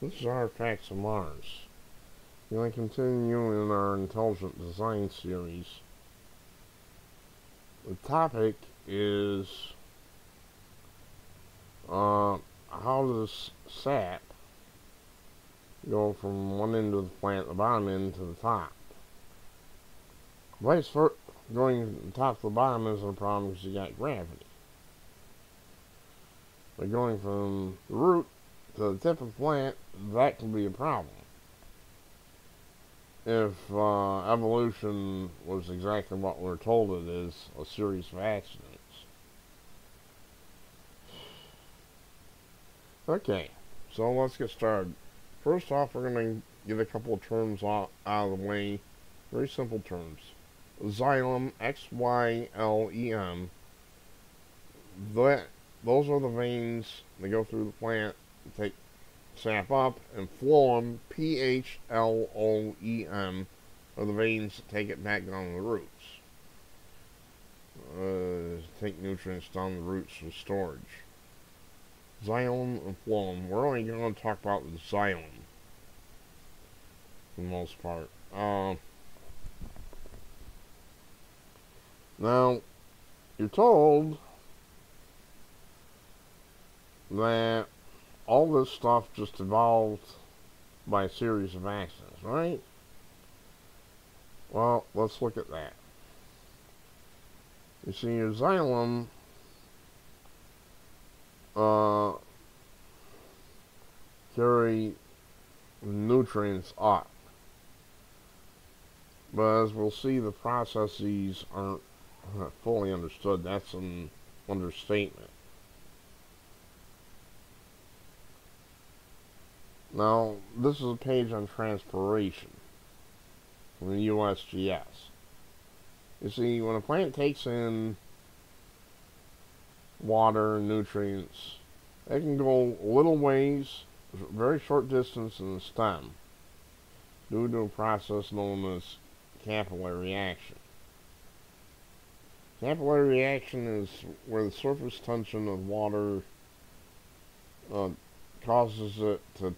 This is Artifacts of Mars. We're going to continue in our Intelligent Design series. The topic is uh, how does sap go from one end of the plant, the bottom end, to the top? Place for going from top to the bottom isn't a problem because you got gravity. But going from the root the tip of the plant, that can be a problem. If uh, evolution was exactly what we're told it is, a series of accidents. Okay, so let's get started. First off, we're going to get a couple of terms out, out of the way. Very simple terms. Xylem, X-Y-L-E-M. That, those are the veins that go through the plant take sap up, and phloem, P-H-L-O-E-M, are the veins that take it back down the roots. Uh, take nutrients down the roots for storage. Xylem and phloem. We're only going to talk about the xylem for the most part. Uh, now, you're told that all this stuff just evolved by a series of accidents, right? Well, let's look at that. You see, your xylem uh, carry nutrients up. But as we'll see, the processes aren't fully understood. That's an understatement. Now, this is a page on transpiration from the USGS. You see, when a plant takes in water and nutrients, it can go little ways, very short distance in the stem, due to a process known as capillary action. Capillary reaction is where the surface tension of water uh, causes it to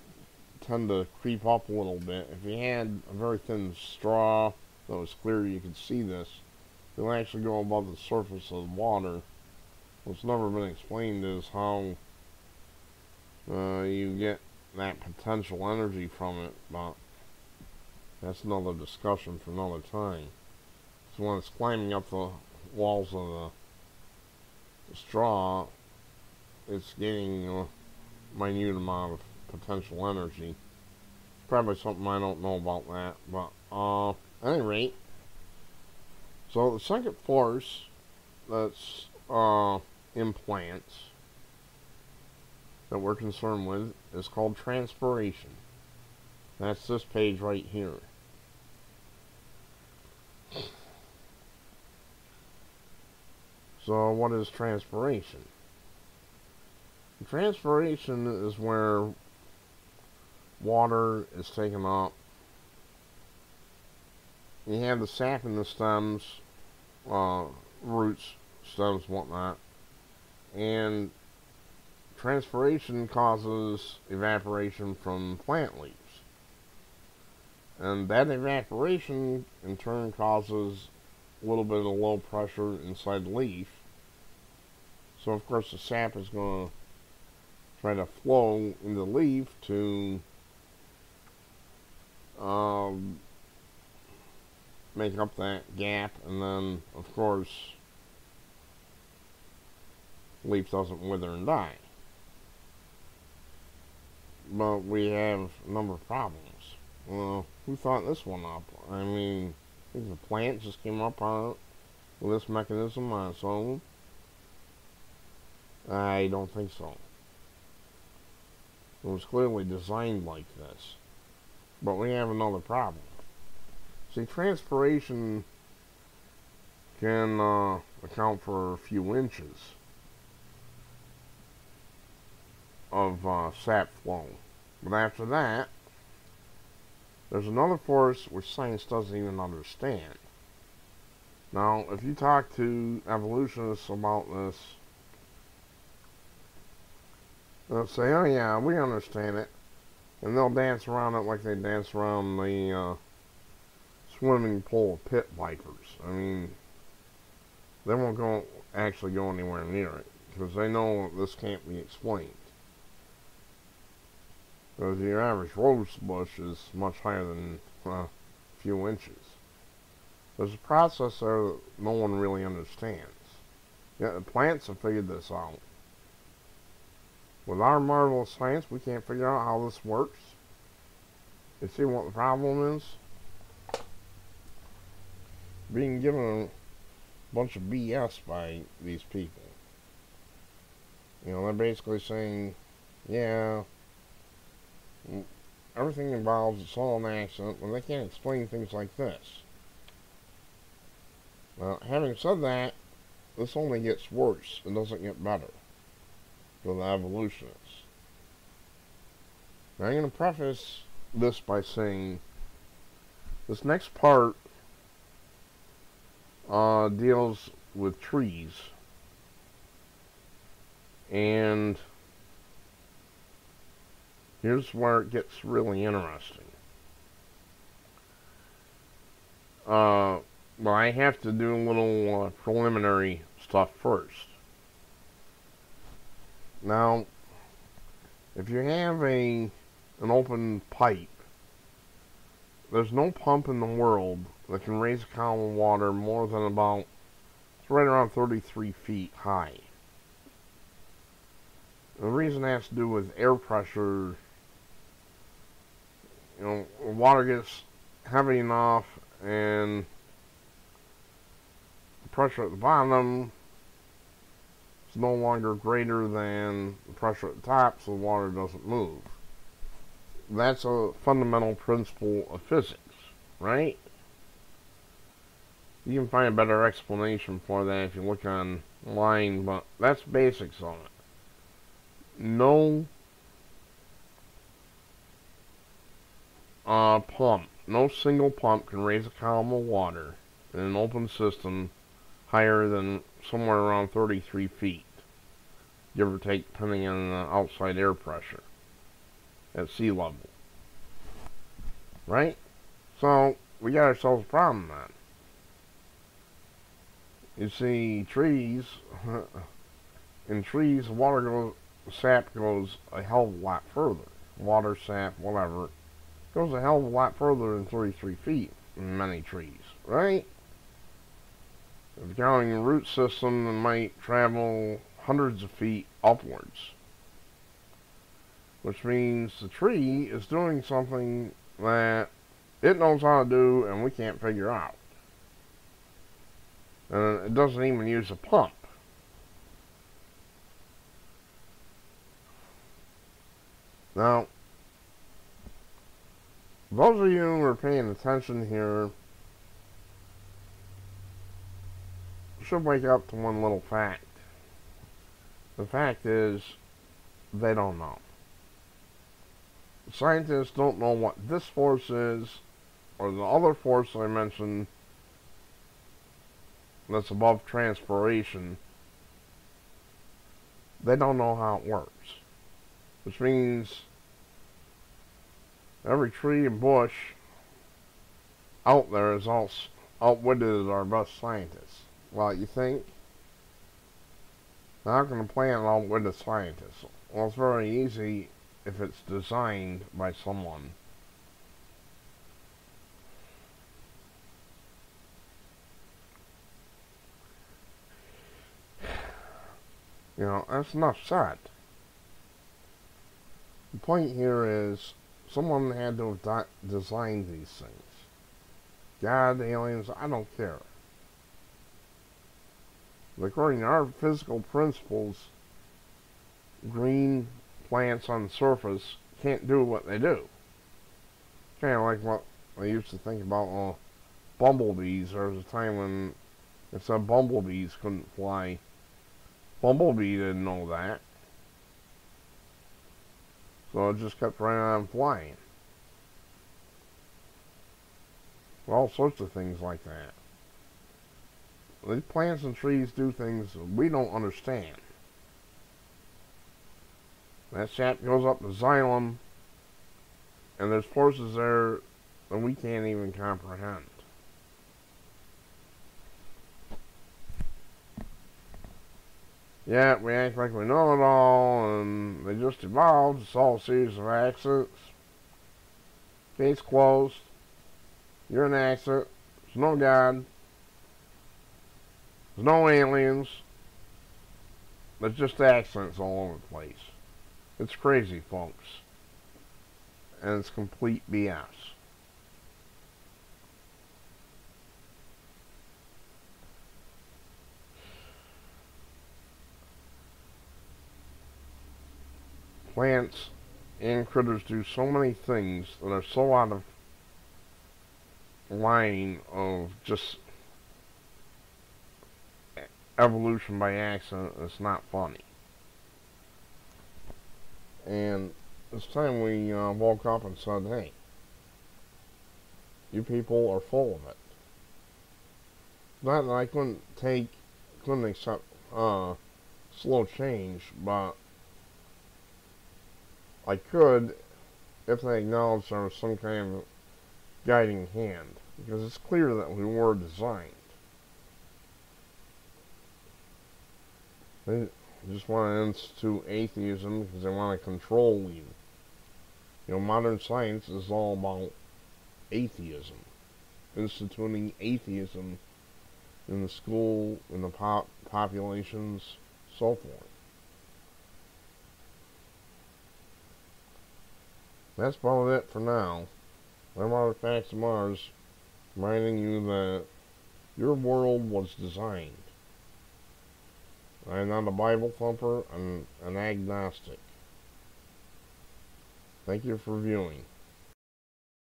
tend to creep up a little bit. If you had a very thin straw that was clear, you could see this. It'll actually go above the surface of the water. What's never been explained is how uh, you get that potential energy from it, but that's another discussion for another time. So when it's climbing up the walls of the, straw, it's gaining a minute amount of potential energy. Probably something I don't know about that, but uh, at any rate, so the second force that's uh, in plants that we're concerned with is called transpiration. That's this page right here. So what is transpiration? Transpiration is where water is taken up. You have the sap in the stems, uh, roots, stems, whatnot, and transpiration causes evaporation from plant leaves. And that evaporation in turn causes a little bit of low pressure inside the leaf. So of course the sap is going to try to flow in the leaf to um, make up that gap and then of course leaf doesn't wither and die. But we have a number of problems. Well who thought this one up? I mean the plant just came up on it with this mechanism on its own. I don't think so. It was clearly designed like this but we have another problem. See, transpiration can uh, account for a few inches of uh, sap flow. But after that, there's another force which science doesn't even understand. Now, if you talk to evolutionists about this, they'll say, oh yeah, we understand it. And they'll dance around it like they dance around the uh, swimming pool of pit vipers. I mean, they won't go actually go anywhere near it because they know this can't be explained. Because your average rose bush is much higher than uh, a few inches. There's a process there that no one really understands. Yet the plants have figured this out. With our marvelous science, we can't figure out how this works. You see what the problem is? Being given a bunch of BS by these people. You know, they're basically saying, yeah, mm, everything involves it's all an accident when they can't explain things like this. Now, having said that, this only gets worse. It doesn't get better for the evolutionists. Now, I'm going to preface this by saying this next part uh, deals with trees. And here's where it gets really interesting. Uh, well, I have to do a little uh, preliminary stuff first. Now, if you have a an open pipe, there's no pump in the world that can raise a column of water more than about, it's right around 33 feet high. The reason has to do with air pressure, you know, water gets heavy enough and the pressure at the bottom is no longer greater than the pressure at the top so the water doesn't move. That's a fundamental principle of physics, right? You can find a better explanation for that if you look online, but that's basics on it. No uh, pump, no single pump can raise a column of water in an open system higher than somewhere around 33 feet, give or take, depending on the outside air pressure at sea level. Right? So, we got ourselves a problem then. You see, trees, in trees, water goes, sap goes a hell of a lot further. Water, sap, whatever, goes a hell of a lot further than 33 feet in many trees, right? You're a root system might travel hundreds of feet upwards. Which means the tree is doing something that it knows how to do and we can't figure out. And it doesn't even use a pump. Now, those of you who are paying attention here should wake up to one little fact. The fact is, they don't know. Scientists don't know what this force is, or the other force I mentioned that's above transpiration, they don't know how it works. Which means every tree and bush out there is all outwitted our best scientists. Well, you think? How can a plant outwit a scientist? Well, it's very easy if it's designed by someone. You know, that's enough said. The point here is someone had to have designed these things. God, aliens, I don't care. According to our physical principles, green plants on the surface can't do what they do. Kind of like what I used to think about uh, bumblebees. There was a time when it said bumblebees couldn't fly. Bumblebee didn't know that. So it just kept right on flying. All sorts of things like that. These plants and trees do things we don't understand. That sap goes up the xylem And there's forces there that we can't even comprehend. Yeah, we act like we know it all, and they just evolved. It's all a series of accidents. Case closed. You're an accident. There's no God. There's no aliens. There's just accidents all over the place. It's crazy, folks. And it's complete BS. plants and critters do so many things that are so out of line of just evolution by accident it's not funny. And this time we uh, woke up and said, hey, you people are full of it. Not that I couldn't take, couldn't accept uh, slow change, but I could if they acknowledged there was some kind of guiding hand, because it's clear that we were designed. They just want to institute atheism because they want to control you. You know, modern science is all about atheism. Instituting atheism in the school, in the pop populations, so forth. That's about it for now. I'm Artifacts of Mars, reminding you that your world was designed. I'm not a Bible thumper, I'm an agnostic. Thank you for viewing.